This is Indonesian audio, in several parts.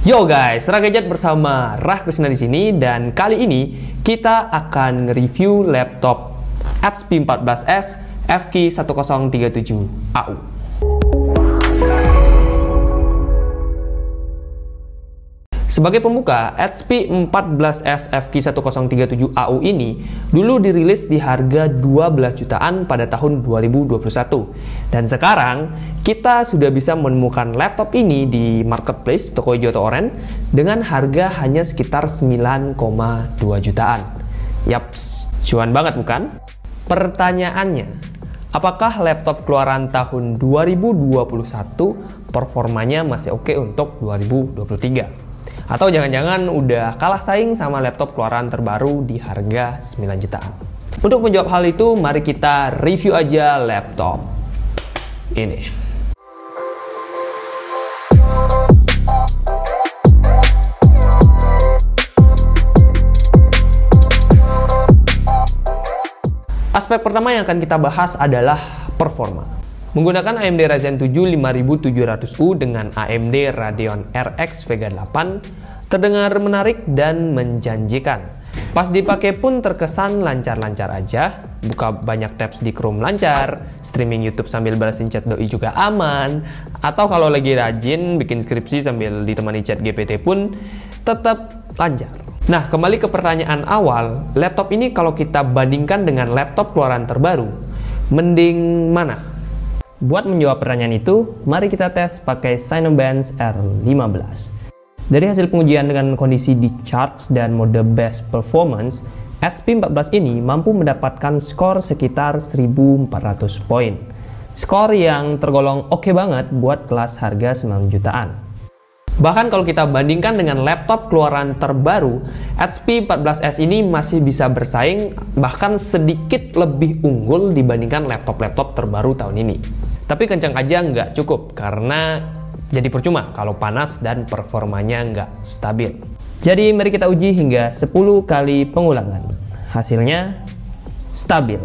Yo guys, Ragajet bersama Rah Kusna di sini dan kali ini kita akan nge-review laptop HP 14s FK1037AU. Sebagai pembuka, HP 14S FK1037AU ini dulu dirilis di harga 12 jutaan pada tahun 2021. Dan sekarang, kita sudah bisa menemukan laptop ini di marketplace Tokopedia atau Oren dengan harga hanya sekitar 9,2 jutaan. Yaps, cuan banget bukan? Pertanyaannya, apakah laptop keluaran tahun 2021 performanya masih oke untuk 2023? Atau jangan-jangan udah kalah saing sama laptop keluaran terbaru di harga 9 jutaan. Untuk menjawab hal itu, mari kita review aja laptop ini. Aspek pertama yang akan kita bahas adalah performa. Menggunakan AMD Ryzen 7 5700U dengan AMD Radeon RX Vega 8 terdengar menarik dan menjanjikan. Pas dipakai pun terkesan lancar-lancar aja, buka banyak tabs di Chrome lancar, streaming YouTube sambil balasin chat doi juga aman, atau kalau lagi rajin bikin skripsi sambil ditemani chat GPT pun tetap lancar. Nah, kembali ke pertanyaan awal, laptop ini kalau kita bandingkan dengan laptop keluaran terbaru, mending mana? Buat menjawab pertanyaan itu, mari kita tes pakai Cinebench R15. Dari hasil pengujian dengan kondisi di charge dan mode best performance, HP 14 ini mampu mendapatkan skor sekitar 1400 poin. Skor yang tergolong oke okay banget buat kelas harga 9 jutaan. Bahkan kalau kita bandingkan dengan laptop keluaran terbaru, HP 14S ini masih bisa bersaing bahkan sedikit lebih unggul dibandingkan laptop-laptop terbaru tahun ini. Tapi kencang aja nggak cukup karena jadi percuma kalau panas dan performanya nggak stabil. Jadi mari kita uji hingga 10 kali pengulangan. Hasilnya stabil.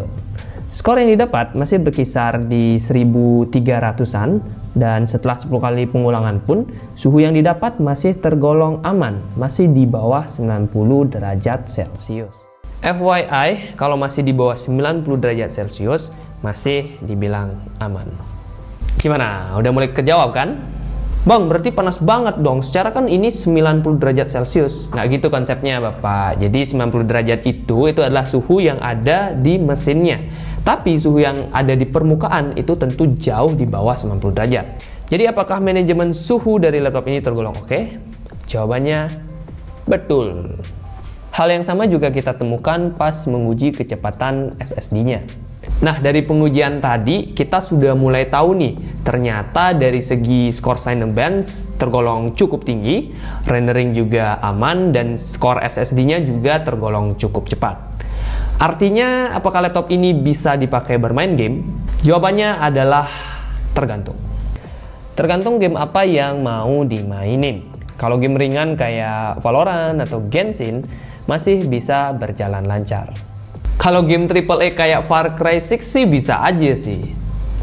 Skor yang didapat masih berkisar di 1300-an dan setelah 10 kali pengulangan pun suhu yang didapat masih tergolong aman, masih di bawah 90 derajat Celcius. FYI, kalau masih di bawah 90 derajat Celcius masih dibilang aman. Gimana? Udah mulai kejawab kan? Bang, berarti panas banget dong. Secara kan ini 90 derajat Celcius. Nggak gitu konsepnya, Bapak. Jadi 90 derajat itu itu adalah suhu yang ada di mesinnya. Tapi suhu yang ada di permukaan itu tentu jauh di bawah 90 derajat. Jadi apakah manajemen suhu dari laptop ini tergolong oke? Jawabannya betul. Hal yang sama juga kita temukan pas menguji kecepatan SSD-nya. Nah, dari pengujian tadi kita sudah mulai tahu nih, ternyata dari segi skor Cinebench tergolong cukup tinggi, rendering juga aman dan skor SSD-nya juga tergolong cukup cepat. Artinya, apakah laptop ini bisa dipakai bermain game? Jawabannya adalah tergantung. Tergantung game apa yang mau dimainin. Kalau game ringan kayak Valorant atau Genshin masih bisa berjalan lancar. Kalau game triple A kayak Far Cry 6 sih bisa aja sih.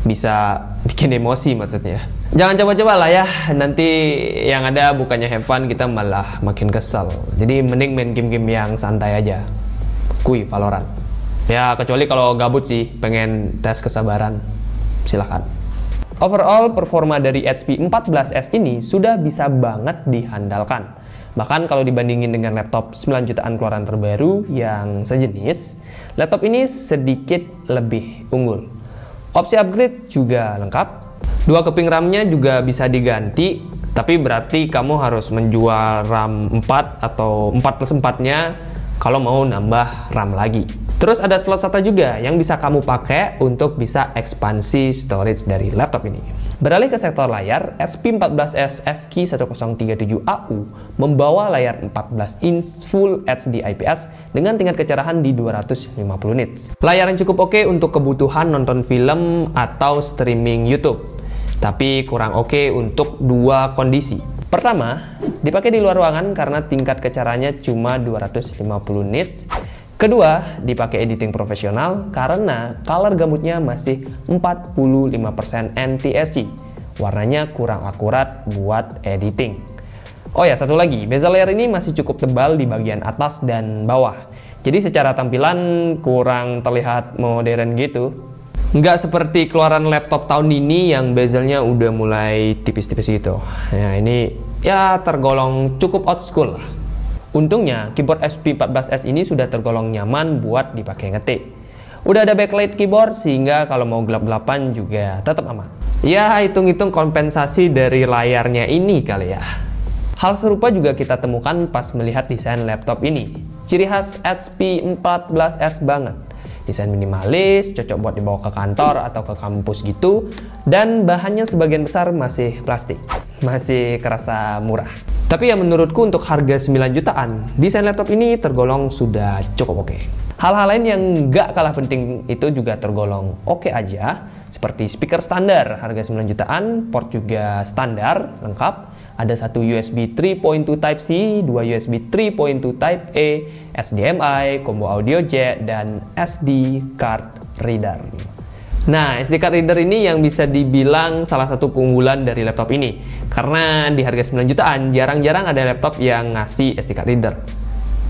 Bisa bikin emosi maksudnya. Jangan coba-coba lah ya, nanti yang ada bukannya have fun kita malah makin kesel. Jadi mending main game-game yang santai aja. Kui Valorant. Ya kecuali kalau gabut sih, pengen tes kesabaran. Silahkan. Overall, performa dari HP 14S ini sudah bisa banget dihandalkan Bahkan kalau dibandingin dengan laptop 9 jutaan keluaran terbaru yang sejenis, laptop ini sedikit lebih unggul. Opsi upgrade juga lengkap. Dua keping RAM-nya juga bisa diganti, tapi berarti kamu harus menjual RAM 4 atau 4 plus 4-nya kalau mau nambah RAM lagi. Terus ada slot SATA juga yang bisa kamu pakai untuk bisa ekspansi storage dari laptop ini. Beralih ke sektor layar, SP14S FK1037AU membawa layar 14 inch Full HD IPS dengan tingkat kecerahan di 250 nits. Layar yang cukup oke untuk kebutuhan nonton film atau streaming YouTube, tapi kurang oke untuk dua kondisi. Pertama, dipakai di luar ruangan karena tingkat kecerahannya cuma 250 nits Kedua, dipakai editing profesional karena color gambutnya masih 45% NTSC. Warnanya kurang akurat buat editing. Oh ya, satu lagi, bezel layar ini masih cukup tebal di bagian atas dan bawah. Jadi secara tampilan kurang terlihat modern gitu. Nggak seperti keluaran laptop tahun ini yang bezelnya udah mulai tipis-tipis gitu. Nah ini ya tergolong cukup old school lah. Untungnya, keyboard SP14S ini sudah tergolong nyaman buat dipakai ngetik. Udah ada backlight keyboard sehingga kalau mau gelap-gelapan juga tetap aman. Ya, hitung-hitung kompensasi dari layarnya ini kali ya. Hal serupa juga kita temukan pas melihat desain laptop ini. Ciri khas SP14S banget. Desain minimalis, cocok buat dibawa ke kantor atau ke kampus gitu, dan bahannya sebagian besar masih plastik. Masih kerasa murah. Tapi ya menurutku untuk harga 9 jutaan, desain laptop ini tergolong sudah cukup oke. Hal-hal lain yang nggak kalah penting itu juga tergolong oke aja, seperti speaker standar harga 9 jutaan, port juga standar, lengkap, ada satu USB 3.2 Type C, dua USB 3.2 Type A, SDMI, combo audio jack, dan SD card reader. Nah, SD card reader ini yang bisa dibilang salah satu keunggulan dari laptop ini. Karena di harga 9 jutaan, jarang-jarang ada laptop yang ngasih SD card reader.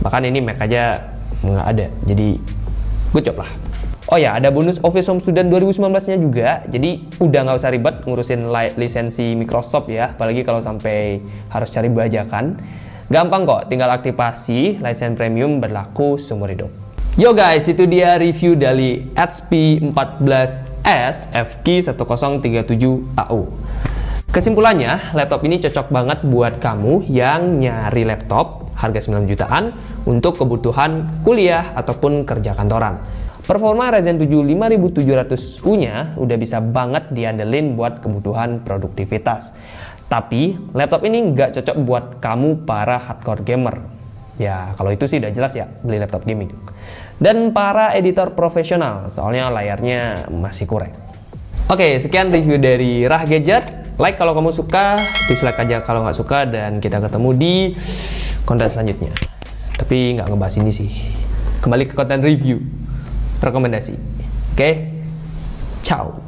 Bahkan ini Mac aja nggak ada. Jadi, job lah. Oh ya, ada bonus Office Home Student 2019-nya juga. Jadi, udah nggak usah ribet ngurusin lisensi Microsoft ya. Apalagi kalau sampai harus cari bajakan. Gampang kok, tinggal aktifasi lisensi premium berlaku seumur hidup. Yo guys, itu dia review dari HP 14S FK1037AU. Kesimpulannya, laptop ini cocok banget buat kamu yang nyari laptop harga 9 jutaan untuk kebutuhan kuliah ataupun kerja kantoran. Performa Ryzen 7 5700U-nya udah bisa banget diandelin buat kebutuhan produktivitas. Tapi, laptop ini nggak cocok buat kamu para hardcore gamer. Ya, kalau itu sih udah jelas ya, beli laptop gaming dan para editor profesional, soalnya layarnya masih kurang. Oke, sekian review dari Rah Gadget. Like kalau kamu suka, dislike aja kalau nggak suka, dan kita ketemu di konten selanjutnya. Tapi nggak ngebahas ini sih. Kembali ke konten review, rekomendasi. Oke, ciao.